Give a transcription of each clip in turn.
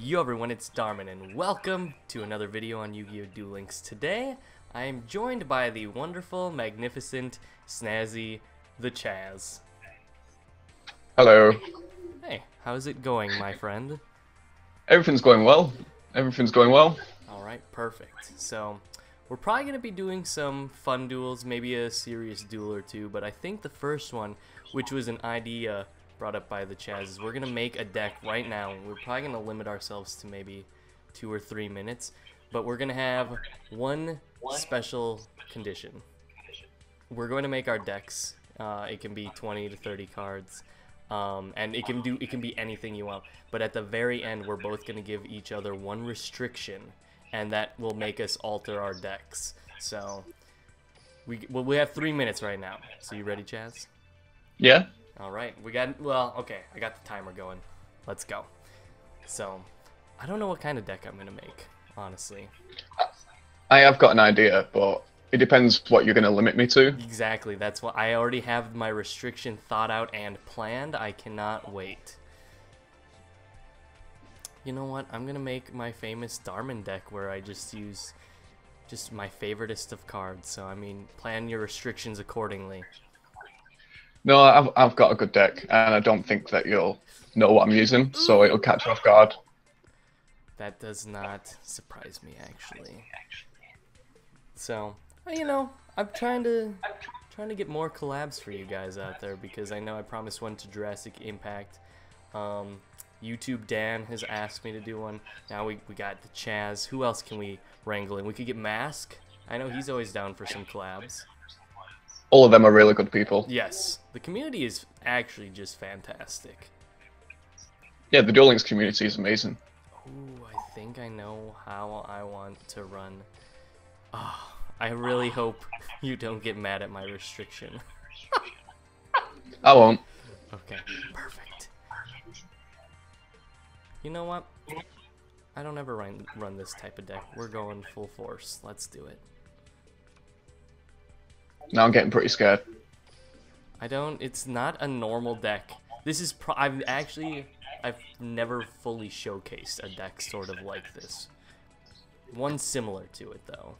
Yo everyone, it's Darmin and welcome to another video on Yu-Gi-Oh! Duel Links. Today, I am joined by the wonderful, magnificent, snazzy, the Chaz. Hello. Hey, how's it going, my friend? Everything's going well. Everything's going well. Alright, perfect. So, we're probably going to be doing some fun duels, maybe a serious duel or two, but I think the first one, which was an idea brought up by the Chaz is we're going to make a deck right now. We're probably going to limit ourselves to maybe two or three minutes, but we're going to have one special condition. We're going to make our decks. Uh, it can be 20 to 30 cards. Um, and it can do it can be anything you want but at the very end we're both going to give each other one restriction and that will make us alter our decks so we well, we have three minutes right now so you ready chaz Yeah. All right, we got well. Okay, I got the timer going. Let's go. So, I don't know what kind of deck I'm gonna make, honestly. I have got an idea, but it depends what you're going to limit me to. Exactly. That's what I already have my restriction thought out and planned. I cannot wait. You know what? I'm gonna make my famous Darmin deck where I just use just my favoriteest of cards. So I mean, plan your restrictions accordingly. No, I've, I've got a good deck, and I don't think that you'll know what I'm using, so it'll catch you off guard. That does not surprise me, actually. So, you know, I'm trying to trying to get more collabs for you guys out there because I know I promised one to Jurassic Impact. Um, YouTube Dan has asked me to do one. Now we, we got the Chaz. Who else can we wrangle in? We could get Mask. I know he's always down for some collabs. All of them are really good people. Yes, the community is actually just fantastic. Yeah, the Duel Links community is amazing. Ooh, I think I know how I want to run. Oh, I really hope you don't get mad at my restriction. I won't. Okay, perfect. You know what? I don't ever run, run this type of deck. We're going full force. Let's do it. Now I'm getting pretty scared. I don't. It's not a normal deck. This is. Pro I've actually. I've never fully showcased a deck sort of like this. One similar to it though.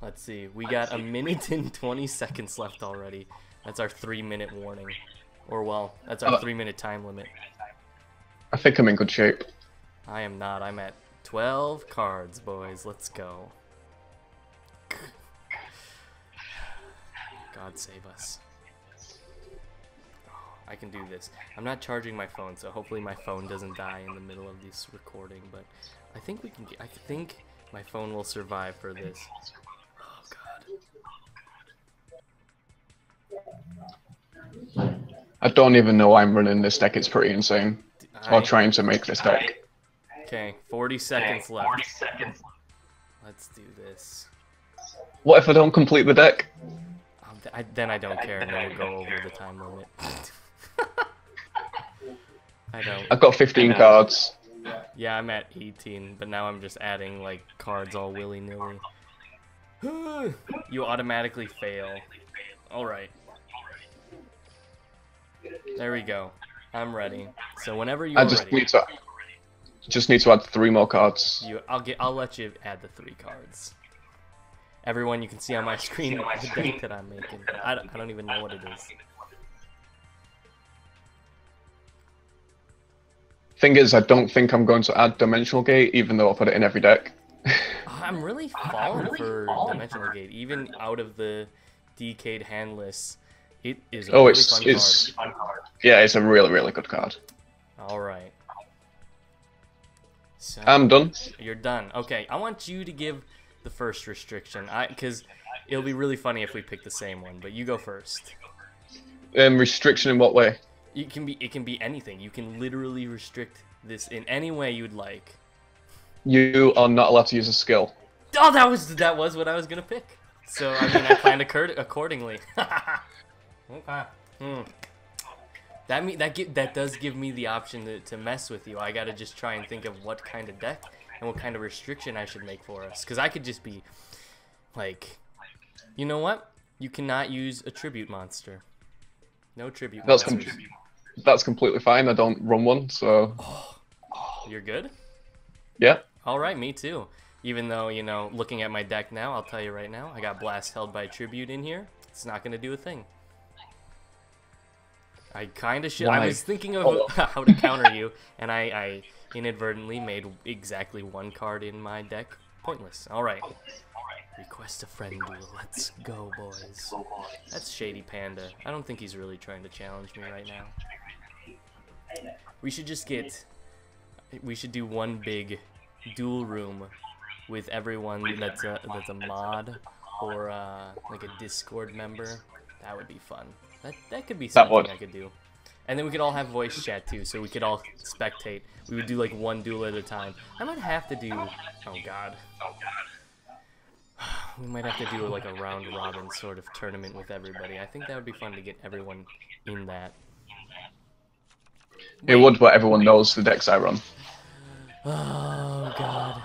Let's see. We got a minute and 20 seconds left already. That's our three minute warning. Or well, that's our Uh, three minute time limit. I think I'm in good shape. I am not. I'm at 12 cards, boys. Let's go. God save us. I can do this. I'm not charging my phone, so hopefully my phone doesn't die in the middle of this recording, but I think we can get, I think my phone will survive for this. Oh god. I don't even know why I'm running this deck. It's pretty insane. I- Or trying to make this deck. Okay, 40 seconds left. Let's do this. What if I don't complete the deck? Th- I, then I don't care, and then we'll go over the time limit. I don't. I've got 15 cards. Yeah, I'm at 18, but now I'm just adding like cards all willy nilly. you automatically fail. Alright. There we go. I'm ready. So whenever you're I just ready, need to just need to add three more cards. you I'll get I'll let you add the three cards. Everyone, you can see on my screen the deck that I'm making. I don't, I don't even know what it is. Thing is, I don't think I'm going to add Dimensional Gate, even though I'll put it in every deck. I'm really falling for Dimensional Gate, even out of the DK'd handless. It is a Oh, really it's fun it's yeah, it's a really really good card. card. All right. So I'm done. you're done. Okay, I want you to give the first restriction. I because it'll be really funny if we pick the same one. But you go first. Um, restriction in what way? It can be it can be anything. You can literally restrict this in any way you'd like. You are not allowed to use a skill. Oh, that was that was what I was gonna pick. So I mean, I planned accor- accordingly. okay. Hmm. That me that gi- that does give me the option to, to mess with you. I gotta just try and think of what kind of deck and what kind of restriction I should make for us. Cause I could just be like, you know what? You cannot use a tribute monster. No tribute That's com- that's completely fine. I don't run one, so oh. You're good? yeah. All right, me too. Even though, you know, looking at my deck now, I'll tell you right now, I got Blast held by Tribute in here. It's not going to do a thing. I kind of should. I was thinking of Oh. how to counter you, and I, I inadvertently made exactly one card in my deck pointless. All right. Request a friend duel. Let's go, boys. That's Shady Panda. I don't think he's really trying to challenge me right now. We should just get. We should do one big duel room with everyone that's a that's a mod or uh, like a Discord member. That would be fun. That that could be something. I could do. And then we could all have voice chat too, so we could all spectate. We would do like one duel at a time. I might have to do. Oh god. Oh god. We might have to do like a round robin sort of tournament with everybody. I think that would be fun to get everyone in that. It would, but everyone knows the decks I run. Oh god.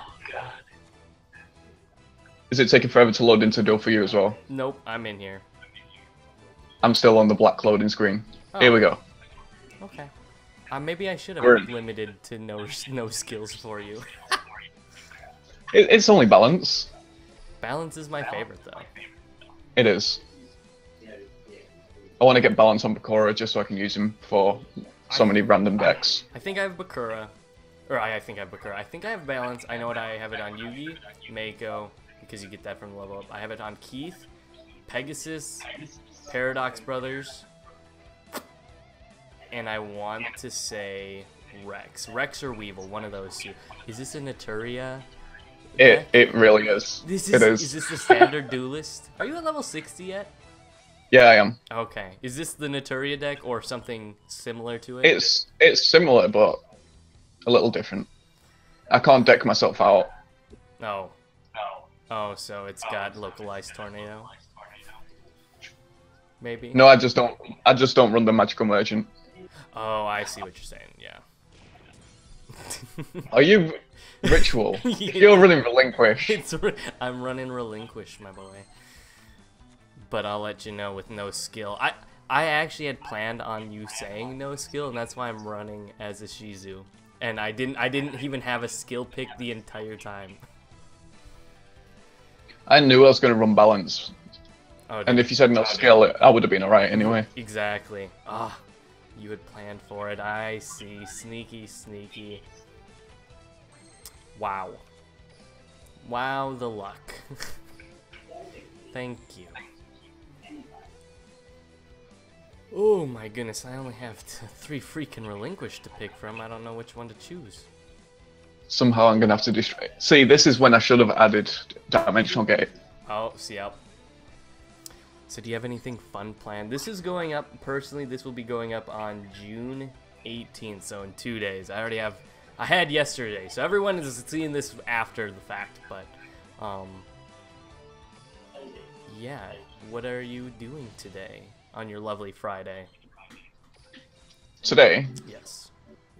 Is it taking forever to load into Duel for you as well? Nope, I'm in here. I'm still on the black loading screen. Here we oh. go. Okay. Uh, maybe I should have We're- limited to no no skills for you. It, it's only balance. Balance is my favorite though. It is. I want to get balance on Bakura just so I can use him for so many random decks. I think I have Bakura, or I, I think I have Bakura. I think I have Balance. I know what I have it on Yugi, Mako, because you get that from level up. I have it on Keith, Pegasus, Paradox Brothers, and I want to say Rex. Rex or Weevil, one of those two. Is this a Naturia? It it really is. This it is, is. is this the standard duelist? Are you at level 60 yet? Yeah, I am. Okay. Is this the Naturia deck or something similar to it? It's it's similar but a little different. I can't deck myself out. Oh. No. Oh. Oh, so it's oh, got localized tornado. Maybe. No, I just don't. I just don't run the magical merchant. Oh, I see what you're saying. Yeah. Are you ritual? You're running relinquish. it's re- I'm running relinquish, my boy. But I'll let you know with no skill. I I actually had planned on you saying no skill, and that's why I'm running as a Shizu. And I didn't I didn't even have a skill pick the entire time. I knew I was going to run balance, Oh, and if you said no skill, I would have been alright anyway. Exactly. Ah, you had planned for it. I see. Sneaky, sneaky. Wow. Wow, the luck. Thank you. Oh my goodness, I only have t- three freaking relinquish to pick from. I don't know which one to choose. Somehow I'm going to have to destroy. See, this is when I should have added dimensional gate. Oh, see, yep. So do you have anything fun planned? This is going up, personally, this will be going up on June 18th, so in two days. I already have, I had yesterday, so everyone is seeing this after the fact, but, um, yeah, what are you doing today on your lovely Friday? Today, Yes.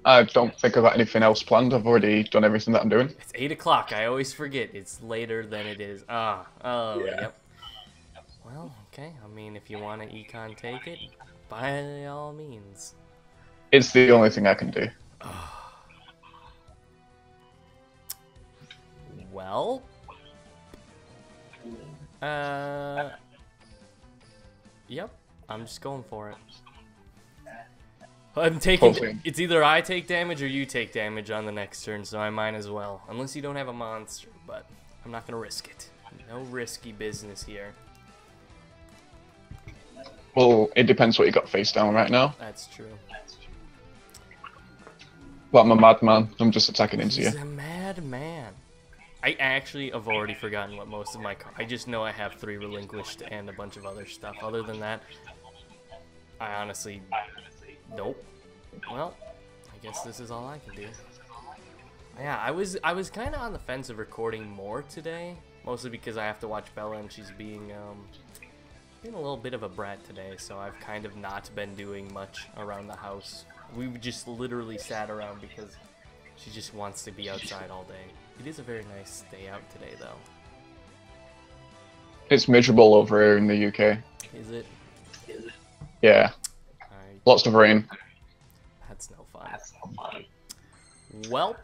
I don't think I've got anything else planned. I've already done everything that I'm doing. It's 8 o'clock, I always forget, it's later than it is. Ah, oh, Yeah. yep. Well, okay, I mean, if you want to econ take it, by all means. It's the only thing I can do. Well, uh, yep, I'm just going for it. I'm taking. Hopefully. It's either I take damage or you take damage on the next turn, so I might as well. Unless you don't have a monster, but I'm not gonna risk it. No risky business here. Well, it depends what you got face down right now. That's true. But I'm a madman. I'm just attacking into you. He's a madman. I actually have already forgotten what most of my. Car- I just know I have three relinquished and a bunch of other stuff. Other than that, I honestly, nope. Well, I guess this is all I can do. Yeah, I was I was kind of on the fence of recording more today, mostly because I have to watch Bella and she's being um being a little bit of a brat today, so I've kind of not been doing much around the house. We just literally sat around because she just wants to be outside all day. It is a very nice day out today, though. It's miserable over here in the UK. Is it? Yeah, I, lots of rain. That's no fun. Welp.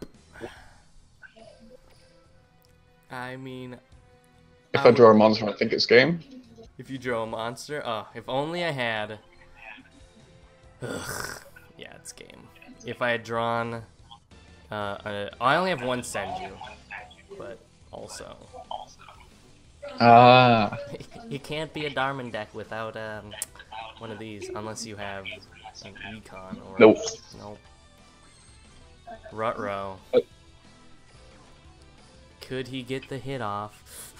I mean, If I draw a monster, I think it's game. If you draw a monster, oh, if only I had. Ugh. Yeah, it's game. If I had drawn, uh, a, I only have one Senju, but also, Ah, you can't be a Darmin deck without um, one of these unless you have an Econ or Nope. Nope. Rutro. Could he get the hit off?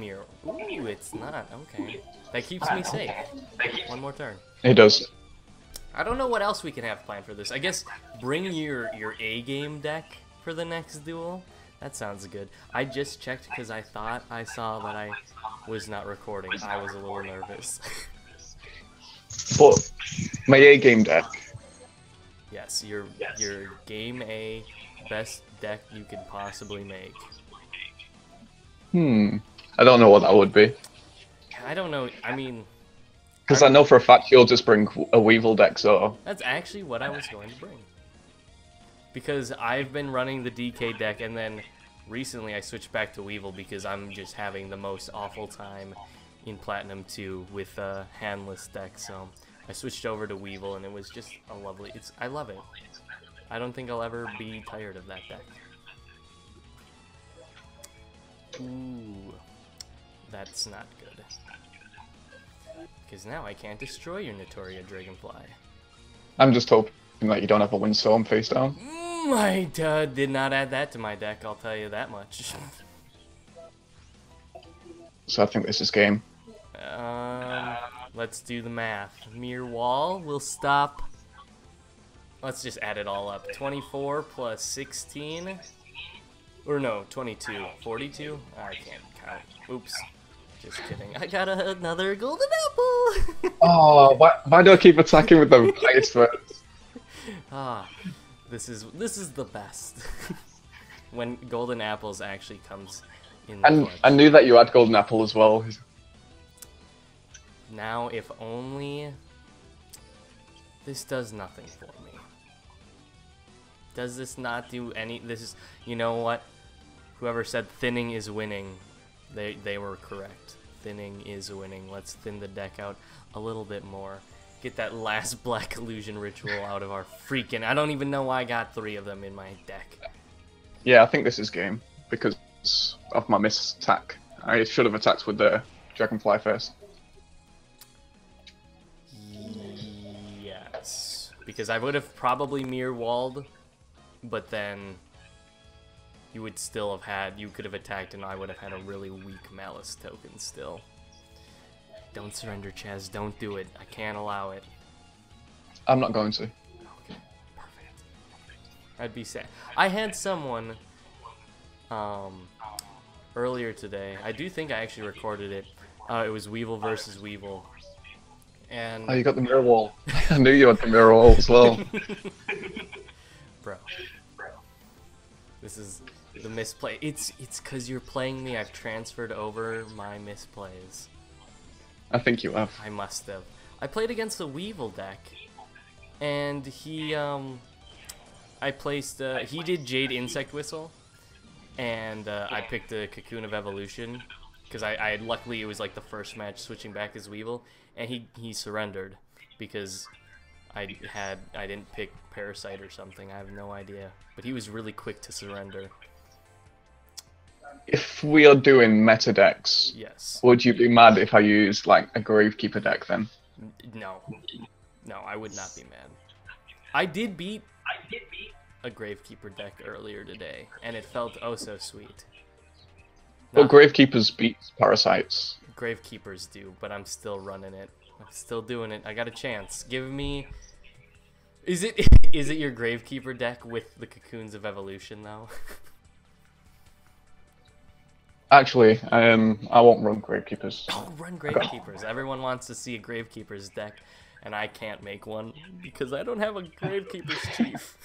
Mirror. Ooh, it's not. Okay. That keeps me safe. One more turn. it does. I don't know what else we can have planned for this. I guess bring your your A game deck for the next duel. That sounds good. I just checked because I thought I saw that I was not recording. I was a little nervous. But my A game deck. yes, your your game A best deck you could possibly make. Hmm. I don't know what that would be. I don't know. I mean, Because I know for a fact you'll just bring a Weevil deck, so. That's actually what I was going to bring. Because I've been running the DK deck, and then recently I switched back to Weevil because I'm just having the most awful time in Platinum 2 with a handless deck. So I switched over to Weevil, and it was just a lovely. It's I love it. I don't think I'll ever be tired of that deck. Ooh, that's not good. Because now I can't destroy your Naturia Dragonfly. I'm just hoping that you don't have a Windstorm face down. Mm, I uh, did not add that to my deck, I'll tell you that much. So I think this is game. um, let's do the math. Mirror wall will stop. Let's just add it all up. 24 plus 16. Or no, 22. 42? I can't count. Oops. Just kidding. I got a, another golden apple! Oh, why, why do I keep attacking with the first? ah, this is this is the best. when golden apples actually comes in And. I knew that you had Golden Apple as well. Now, if only this does nothing for me. Does this not do any? This is, you know what? Whoever said thinning is winning, they they were correct. Thinning is winning. Let's thin the deck out a little bit more. Get that last black illusion ritual out of our freaking. I don't even know why I got three of them in my deck. Yeah, I think this is game because of my miss attack. I should have attacked with the Dragonfly first. Yes, because I would have probably mirror walled, but then you would still have had you could have attacked, and I would have had a really weak malice token still. Don't surrender, Chaz. Don't do it. I can't allow it. I'm not going to. Okay, perfect. I'd be sad. I had someone um earlier today. I do think I actually recorded it. Uh, it was Weevil versus Weevil, and Oh, you got the mirror wall. I knew you had the mirror wall as well. bro. This is the misplay. It's it's because you're playing me. I've transferred over my misplays. I think you have. I must have. I played against the Weevil deck, and he um, I placed uh, he did Jade Insect Whistle, and uh, I picked the Cocoon of Evolution because I, I luckily it was like the first match switching back as Weevil, and he he surrendered because I had I didn't pick Parasite or something. I have no idea, but he was really quick to surrender. If we are doing meta decks, Yes. would you be mad if I used like a Gravekeeper deck then? No. No, I would not be mad. I did beat a Gravekeeper deck earlier today, and it felt oh so sweet. Well, Gravekeepers beat Parasites. Gravekeepers do, but I'm still running it. I'm still doing it. I got a chance. Give me. Is it is it your Gravekeeper deck with the Cocoons of Evolution though? Actually, um, I won't run Gravekeepers. oh, run Gravekeepers. Everyone wants to see a Gravekeepers deck, and I can't make one because I don't have a Gravekeepers chief.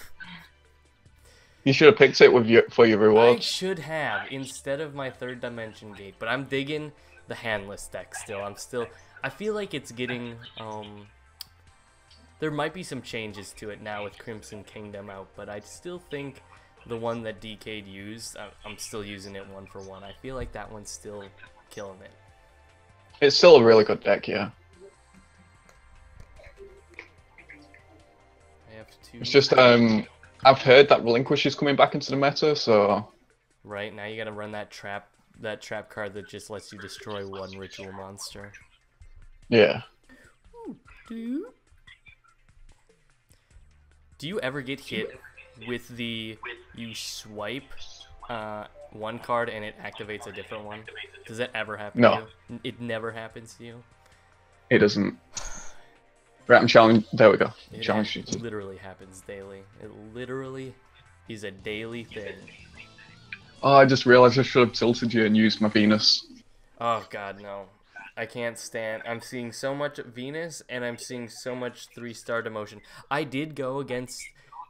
You should have picked it with your for your I should have instead of my third dimension gate, but I'm digging the handless deck still. I'm still. I feel like it's getting um there might be some changes to it now with Crimson Kingdom out, but I still think the one that DK'd used, I- I'm still using it one for one. I feel like that one's still killing it. It's still a really good deck, yeah. I have two. It's just um, I've heard that Relinquish is coming back into the meta, so Right now, you gotta run that trap, that trap card that just lets you destroy one ritual monster. yeah. Do you ever get hit with the you swipe uh, one card and it activates a different one? Does that ever happen No. to you? It never happens to you. It doesn't. Right, I'm challenging. There we go. It Challenge ha- literally happens daily. It literally is a daily thing. Oh, I just realized I should have tilted you and used my Venus. Oh god, no. I can't stand. I'm seeing so much Venus and I'm seeing so much three star demotion. I did go against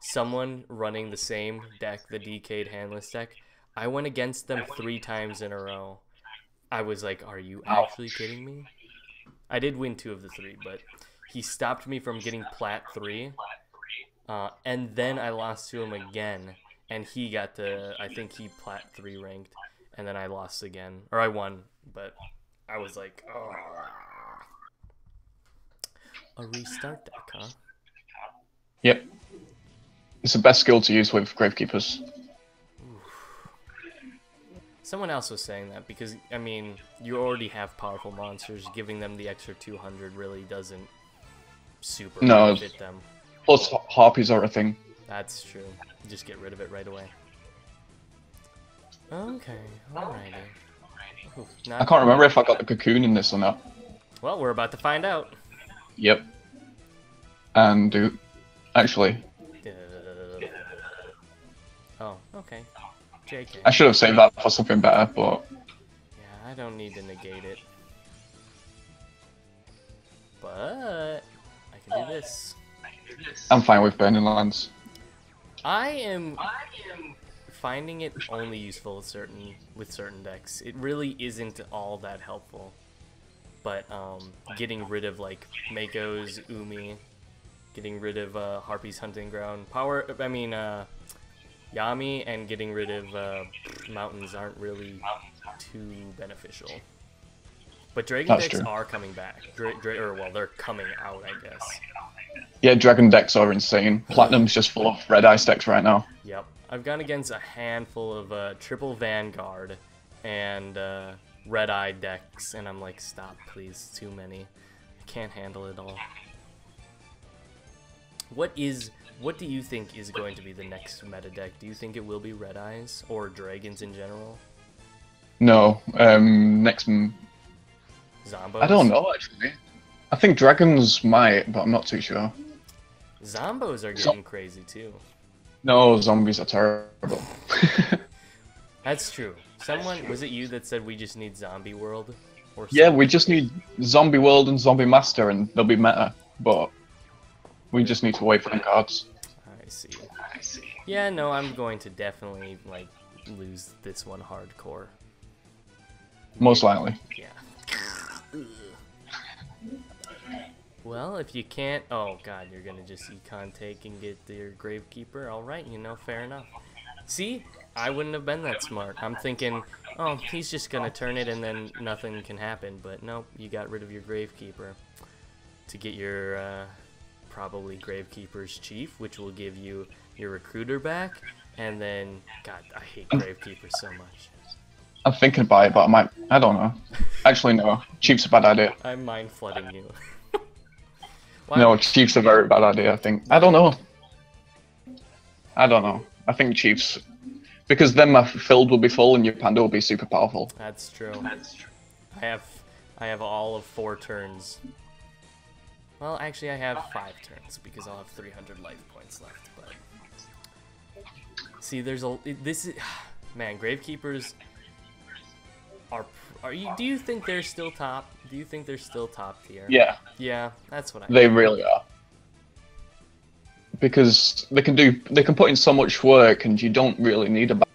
someone running the same deck, the DK'd handless deck. I went against them three times in a row. I was like, are you actually kidding me? I did win two of the three, but he stopped me from getting plat three. Uh, and then I lost to him again, and he got the, I think he plat three ranked, and then I lost again, or I won, but I was like, oh. A restart deck, huh? Yep. It's the best skill to use with Gravekeepers. Someone else was saying that because I mean, you already have powerful monsters. Giving them the extra 200 really doesn't super No. fit them. Plus, Harpies are a thing. That's true. Just get rid of it right away. Okay, alrighty. Ooh, I can't remember if I got the cocoon in this or not. Well, we're about to find out. Yep. And do actually, Oh, okay. JK. I should have saved that for something better, but Yeah, I don't need to negate it. But I can do this. I'm fine with Burning Lands. I am I am finding it only useful with certain with certain decks. It really isn't all that helpful. But um, getting rid of like Mako's Umi, getting rid of uh, Harpy's Hunting Ground, Power. I mean, uh, Yami, and getting rid of uh, Mountains aren't really too beneficial. But Dragon That's decks true. are coming back. Dra- Dra- or well, they're coming out, I guess. Yeah, Dragon decks are insane. Platinum's just full of Red Eyes decks right now. Yep. I've gone against a handful of uh, triple Vanguard and uh, Red Eye decks, and I'm like, stop, please. Too many. I can't handle it all. What is. What do you think is going to be the next meta deck? Do you think it will be Red Eyes or Dragons in general? No, um, next. Zombos? I don't know actually. I think Dragons might, but I'm not too sure. Zombos are getting crazy too. No, zombies are terrible. That's true. Someone was it you that said we just need Zombie World? Or yeah, we just need Zombie World and Zombie Master, and they'll be meta. But we just need to wait for the cards. I see. Yeah, no, I'm going to definitely like lose this one hardcore. Most likely. Yeah. well, if you can't, oh god, you're gonna just econ take and get your gravekeeper. All right, you know, fair enough. See, I wouldn't have been that smart. I'm thinking, oh, he's just gonna turn it and then nothing can happen. But nope, you got rid of your gravekeeper to get your uh, probably gravekeeper's chief, which will give you your recruiter back. And then, God, I hate gravekeeper so much. I'm thinking about it, but I might. I don't know. Actually, no. Chief's a bad idea. I'm mind flooding you. No, Chief's a very bad idea. I think. I don't know. I don't know. I think Chiefs, because then my field will be full and your panda will be super powerful. That's true. That's true. I have I have all of four turns. Well, actually, I have five turns because I'll have 300 life points left. But see, there's a this is man gravekeepers are are you? Do you think they're still top? Do you think they're still top tier? Yeah, Yeah, that's what I. they really are. Because they can do, they can put in so much work, and you don't really need a. Back-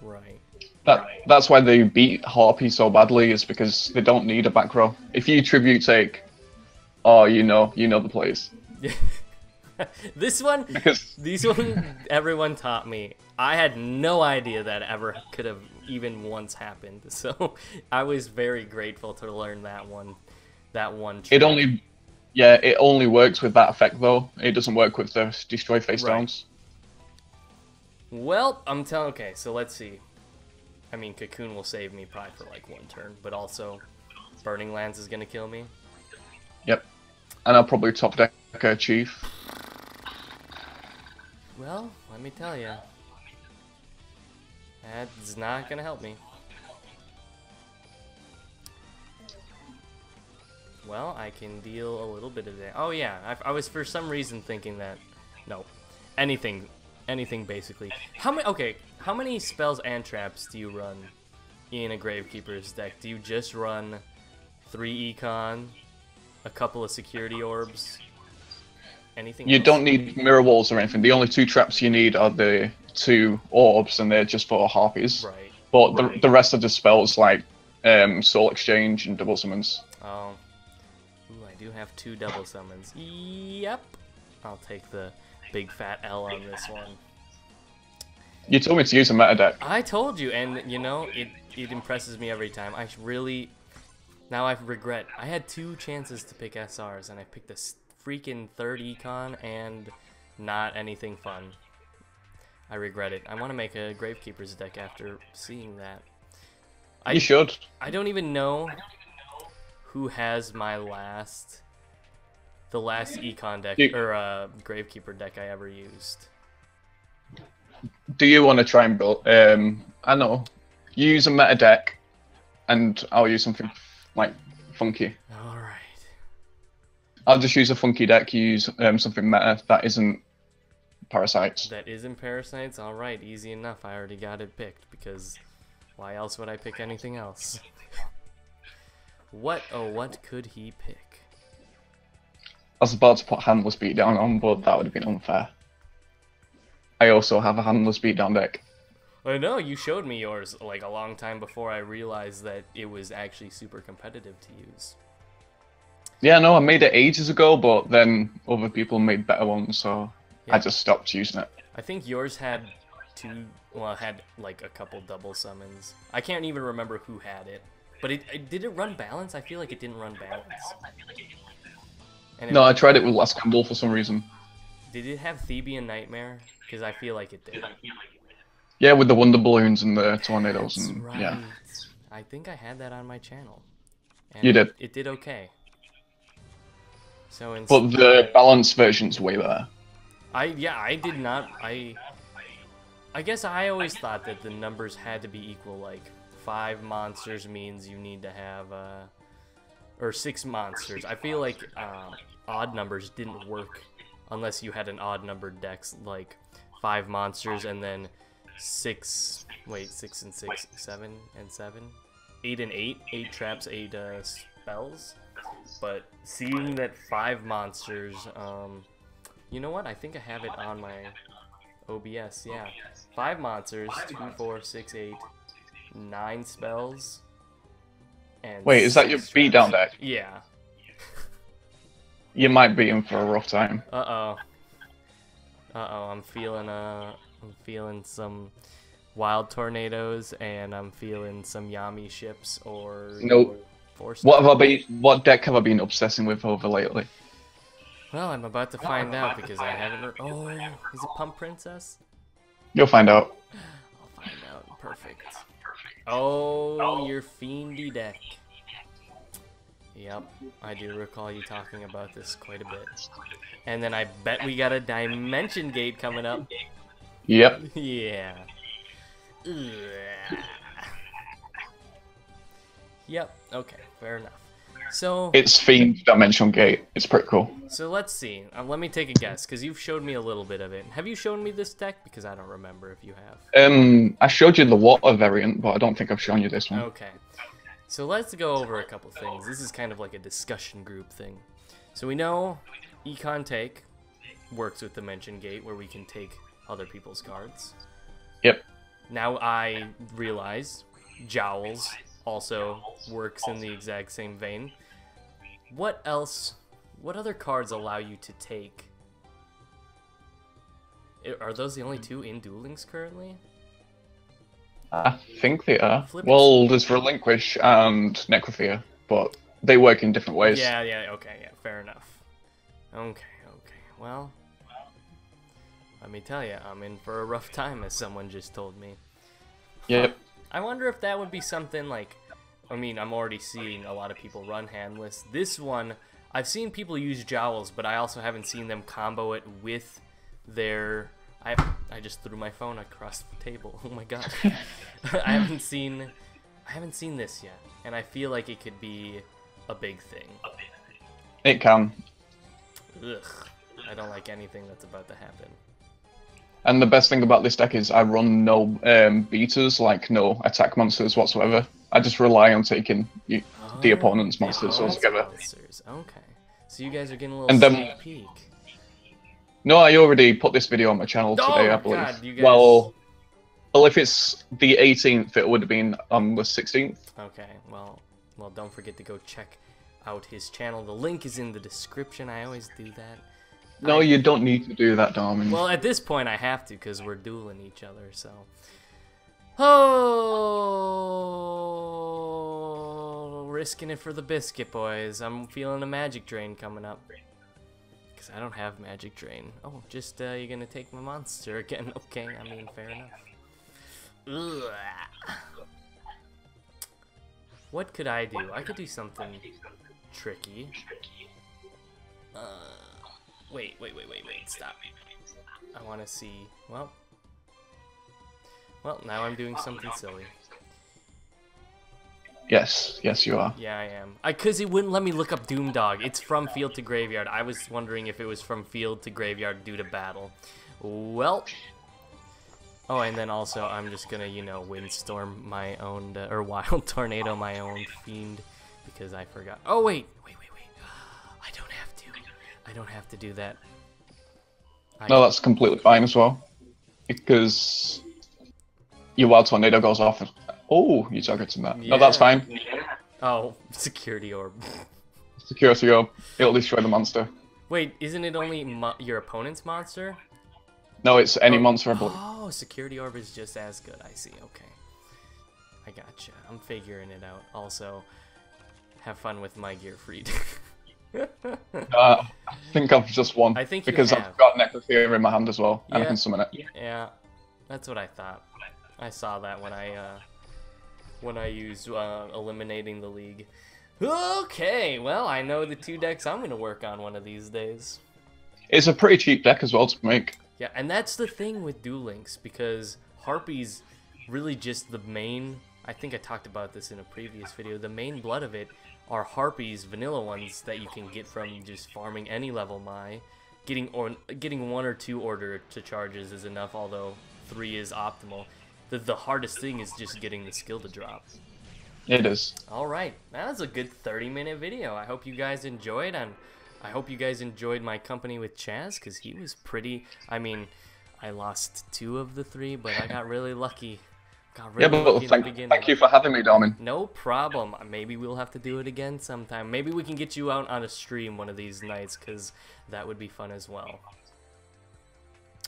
Right. that that's why they beat Harpy so badly is because they don't need a back row. If you tribute take Oh, you know, you know the place. this one, Because this one, everyone taught me. I had no idea that ever could have even once happened. So I was very grateful to learn that one. That one. it only, yeah, it only works with that effect though. It doesn't work with the destroy face Right. downs. Well, I'm telling. Okay, so let's see. I mean, Cocoon will save me probably for like one turn, but also Burning Lands is gonna kill me. Yep. And I'll probably top deck a chief. Well, let me tell you, that's not gonna help me. Well, I can deal a little bit of that. Oh yeah, I, I was for some reason thinking that. No, anything, anything basically. How many? Okay, how many spells and traps do you run in a Gravekeeper's deck? Do you just run three econ, a couple of security orbs? Anything? You else? don't need mirror walls or anything. The only two traps you need are the two orbs, and they're just for harpies. Right. But the, the rest of the spells, like um, Soul Exchange and Double Summons, Oh. Ooh, I do have two double summons. Yep. I'll take the big fat L on this one. you told me to use a meta deck. I told you, and you know, it, it impresses me every time. I really. Now I regret. I had two chances to pick SRs, and I picked a freaking third econ and not anything fun. I regret it. I want to make a Gravekeeper's deck after seeing that. I, you should. I don't even know who has my last, the last econ deck You- or uh, Gravekeeper deck I ever used. Do you want to try and build? Um, I know. You use a meta deck, and I'll use something like funky. All right. I'll just use a funky deck. Use um, something meta that isn't parasites. That isn't parasites. All right, easy enough. I already got it picked because why else would I pick anything else? what? Oh, what could he pick? I was about to put handless beatdown on, but that would have been unfair. I also have a handless beatdown deck. I know you showed me yours like a long time before I realized that it was actually super competitive to use. Yeah, no, I made it ages ago, but then other people made better ones, so Yeah. I just stopped using it. I think yours had two, well, had like a couple double summons. I can't even remember who had it, but it, it did it run balance? I feel like it didn't run balance. No, I tried it with Last Candle for some reason. did it have Theban Nightmare? Because I feel like it did. Yeah, with the wonder balloons and the tornadoes That's and right. yeah. I think I had that on my channel. And You did. It did okay. So in But the balanced version's way better. I yeah, I did not I I guess I always thought that the numbers had to be equal like 5 monsters means you need to have uh or 6 monsters. I feel like um, odd numbers didn't work unless you had an odd numbered dex like 5 monsters and then 6 wait, 6 and 6, 7 and 7, 8 and 8, 8 traps, 8 uh, spells. But seeing that 5 monsters um you know what? I think I have it on my OBS. Yeah, five monsters, two, four, six, eight, nine spells. And Wait, is that your six beatdown traps. deck? Yeah. You might be in for a rough time. Uh oh. Uh oh. I'm feeling uh, I'm feeling some wild tornadoes, and I'm feeling some Yami ships or Nope. Force. What have I been? What deck have I been obsessing with over lately? Well, I'm about to find out because I haven't. Oh, is it Pumprincess? You'll find out. I'll find out. Perfect. Oh, your fiendy deck. Yep, I do recall you talking about this quite a bit. And then I bet we got a Dimension Gate coming up. Yep. yeah. Ugh. Yep, okay, fair enough. So, It's Fiend Dimensional Gate. It's pretty cool. so let's see. Um, let me take a guess, because you've showed me a little bit of it. Have you shown me this deck? Because I don't remember if you have. Um, I showed you the water variant, but I don't think I've shown you this one. Okay. So let's go over a couple things. This is kind of like a discussion group thing. So we know Econ Take works with Dimension Gate where we can take other people's cards. Yep. Now I realize Jowls also works in the exact same vein. What else what other cards allow you to take? Are those the only two in Duel Links currently? I think they are. Well, there's Relinquish and Necrofear, but they work in different ways. Yeah, yeah, okay, yeah, fair enough. Okay, okay. Well, let me tell you, I'm in for a rough time, as someone just told me. Yep. I wonder if that would be something like. I mean, I'm already seeing a lot of people run handless. This one, I've seen people use jowls, but I also haven't seen them combo it with their. I I just threw my phone across the table. Oh my god! I haven't seen, I haven't seen this yet, and I feel like it could be a big thing. It can. Ugh, I don't like anything that's about to happen. And the best thing about this deck is I run no um, beaters, like no attack monsters whatsoever. I just rely on taking you, the Oh, opponent's monsters opponent's altogether. monsters. Okay, so you guys are getting a little And then- sneak peek. No, I already put this video on my channel Oh, today, I believe. God, you guys- Well, well, if it's the 18th, it would have been on the 16th. Okay, well, well, don't forget to go check out his channel. The link is in the description. I always do that. No, I- you don't need to do that, Darmin. Well, at this point, I have to because we're dueling each other. So, oh, risking it for the biscuit, boys. I'm feeling a magic drain coming up. Because I don't have magic drain. Oh, just uh, you're gonna take my monster again? Okay, I mean, fair enough. Ugh. What could I do? I could do something tricky. Uh, wait, wait, wait, wait, wait, stop. I want to see. Well, well, now I'm doing something silly. yes, yes, you are. Yeah, I am. I cause it wouldn't let me look up Doomdog. It's from field to graveyard. I was wondering if it was from field to graveyard due to battle. Well. Oh, and then also I'm just gonna, you know, windstorm my own uh, or wild tornado my own fiend because I forgot. Oh wait, wait, wait, I don't have to do that. I No, that's completely fine as well. Because your wild tornado goes off. and- Oh, you targeted that. No, that's Yeah. fine. Oh, security orb. Security orb. It'll destroy the monster. Wait, isn't it only your opponent's monster? No, it's any oh. monster, I believe. Oh, security orb is just as good. I see. Okay. I gotcha. I'm figuring it out. Also, have fun with my Gearfried. Uh, I think I've just won. I think because have. I've got Necrofear in my hand as well, and I can summon it. yeah, that's what I thought. I saw that when I uh, when I used uh, eliminating the league. Okay, well I know the two decks I'm gonna work on one of these days. It's a pretty cheap deck as well to make. Yeah, and that's the thing with Duel Links because Harpy's really just the main. I think I talked about this in a previous video. The main blood of it are Harpies, vanilla ones that you can get from just farming any level Mai. Getting or getting one or two order to charges is enough, although three is optimal. The the hardest thing is just getting the skill to drop. It is. All right, that was a good 30 minute video. I hope you guys enjoyed, and I hope you guys enjoyed my company with Chaz because he was pretty. I mean, I lost two of the three, but I got really lucky. Got really Yeah, but thank, beginning. thank you for having me, Darmin. No problem. Maybe we'll have to do it again sometime. Maybe we can get you out on a stream one of these nights because that would be fun as well.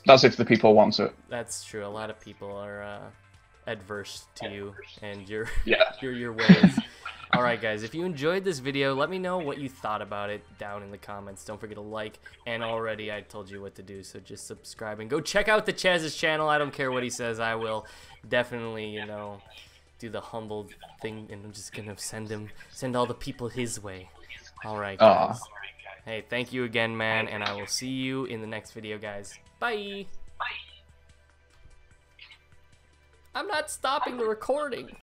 That's if the people want it. That's true. A lot of people are uh, adverse to you and your Yeah. your your ways. All right, guys. If you enjoyed this video, let me know what you thought about it down in the comments. Don't forget to like. And already, I told you what to do, so just subscribe and go check out the Chaz's channel. I don't care what he says. I will definitely, you know, do the humble thing, and I'm just gonna send him, send all the people his way. All right, Aw. guys. Hey, thank you again, man, and I will see you in the next video, guys. Bye! Bye. I'm not stopping the recording.